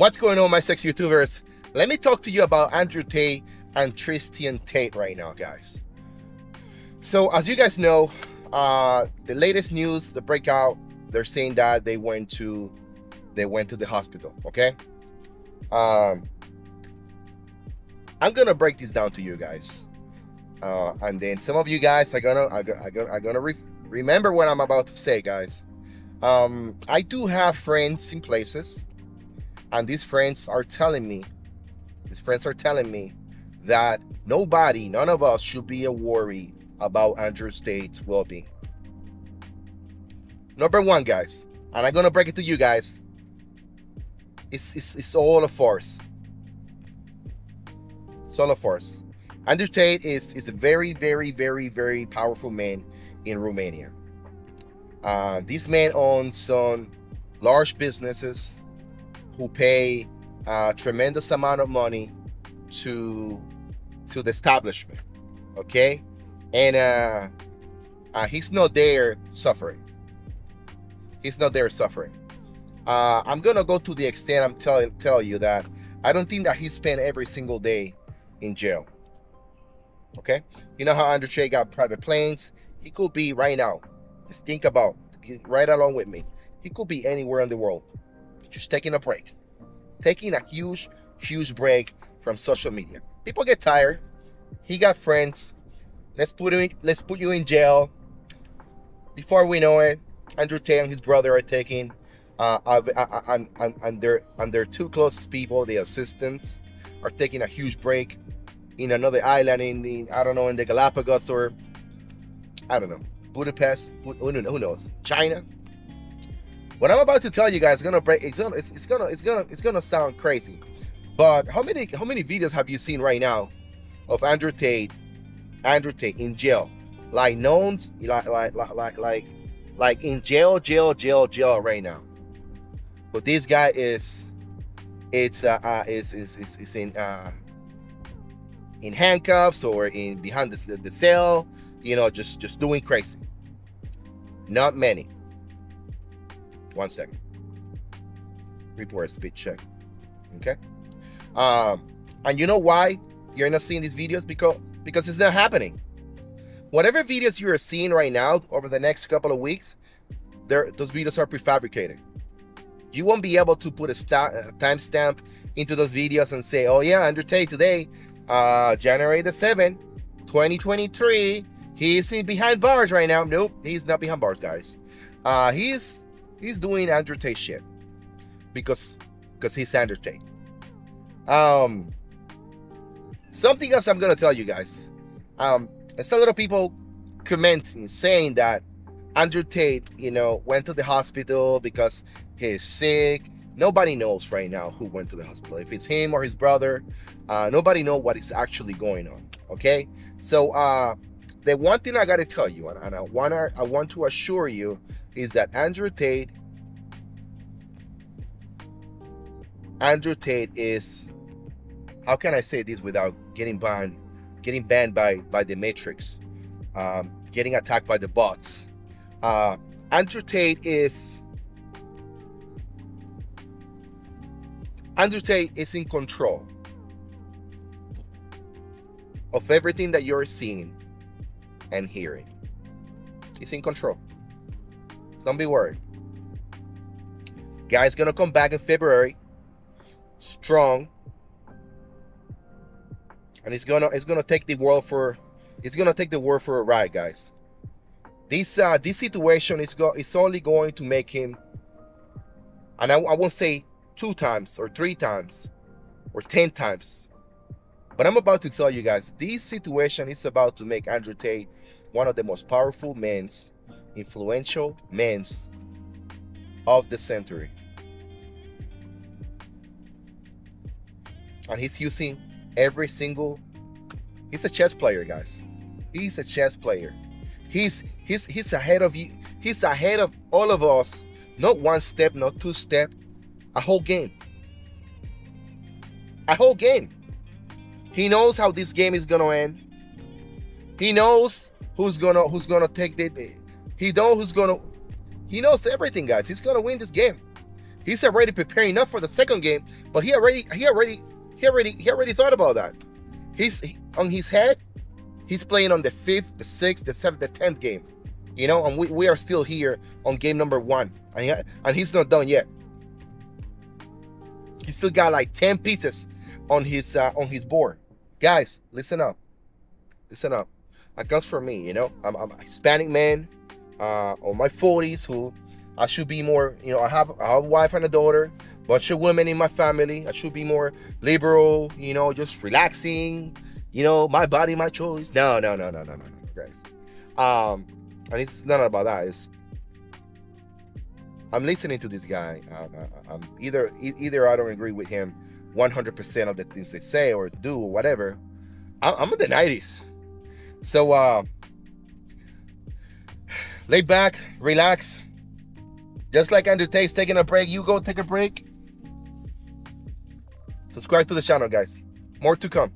What's going on, my sex YouTubers? Let me talk to you about Andrew Tate and Tristan Tate right now, guys. So, as you guys know, uh, the latest news, the breakout, they're saying that they went to they went to the hospital. Okay. Um, I'm gonna break this down to you guys, uh, and then some of you guys are gonna are, gonna are gonna re- remember what I'm about to say, guys. Um, I do have friends in places, and these friends are telling me, these friends are telling me that nobody, none of us should be a worry about Andrew Tate's well-being. Number one, guys, and I'm gonna break it to you guys. It's, it's, it's all a farce. It's all a farce. Andrew Tate is, is a very, very, very, very powerful man in Romania. Uh, this man owns some large businesses who pay a tremendous amount of money to to the establishment. Okay, and uh, uh, he's not there suffering. He's not there suffering. Uh, I'm gonna go to the extent I'm telling tell you that I don't think that he spent every single day in jail. Okay, you know how Andrew Tate got private planes. He could be right now. Just think about right along with me. He could be anywhere in the world, just taking a break, taking a huge, huge break from social media. People get tired. He got friends. Let's put him. Let's put you in jail. Before we know it, Andrew Tate and his brother are taking, uh, and, and, and their and their two closest people, the assistants, are taking a huge break in another island in the I don't know in the Galapagos or I don't know Budapest. Who, who knows? China. What I'm about to tell you guys is gonna break. It's gonna. It's, it's gonna. It's gonna. It's gonna sound crazy. But how many how many videos have you seen right now of Andrew Tate, Andrew Tate in jail, like knowns, like like like like like in jail, jail, jail, jail right now. But this guy is, it's uh, uh is is is, is in uh in handcuffs or in behind the, the cell, you know, just just doing crazy. Not many. One second. Report speed check. Okay. Um, and you know why you're not seeing these videos? Because because it's not happening. Whatever videos you are seeing right now over the next couple of weeks, there those videos are prefabricated. You won't be able to put a, a timestamp into those videos and say, "Oh yeah, Andrew Tate today, uh, January the seventh, 2023, he's behind bars right now." Nope, he's not behind bars, guys. Uh, he's he's doing Andrew Tate shit because because he's Andrew Tate. Um, something else I'm gonna tell you guys. Um, it's a lot of people commenting saying that Andrew Tate, you know, went to the hospital because he's sick. Nobody knows right now who went to the hospital. If it's him or his brother, uh, nobody know what is actually going on. Okay, so uh, the one thing I gotta tell you, and, I want I want to assure you, is that Andrew Tate, Andrew Tate is how can I say this without getting banned, getting banned by by the Matrix, um, getting attacked by the bots. Uh, Andrew Tate is Andrew Tate is in control of everything that you're seeing and hearing. He's in control. Don't be worried. Guy's gonna come back in February, strong, and it's gonna it's gonna take the world for it's gonna take the world for a ride, guys. This uh this situation is go is only going to make him, and I, I won't say two times or three times or ten times, but I'm about to tell you guys this situation is about to make Andrew Tate one of the most powerful men's, influential men's of the century. And he's using every single he's a chess player guys. He's a chess player. He's he's he's ahead of you he's ahead of all of us. Not one step not two step a whole game. A whole game he knows how this game is gonna end he knows who's gonna who's gonna take the he knows who's gonna he knows everything guys he's gonna win this game he's already preparing not for the second game, but he already he already he already he already thought about that. He's he, on his head. He's playing on the fifth, the sixth, the seventh, the tenth game. You know, and we, we are still here on game number one, and, he, and he's not done yet. He still got like ten pieces on his uh, on his board. Guys, listen up, listen up. That comes from me. You know, I'm, I'm a Hispanic man, uh, on my 40s who I should be more. You know, I have, I have a wife and a daughter bunch of women in my family. I should be more liberal, you know, just relaxing, you know, my body, my choice. No, no, no, no, no, no, no, guys. Um, and it's not about that. It's I'm listening to this guy. Uh I'm either either I don't agree with him 100% of the things they say or do or whatever. I'm in the 90s, so uh, lay back, relax. Just like Andrew Tate's taking a break, you go take a break. Subscribe to the channel, guys. More to come.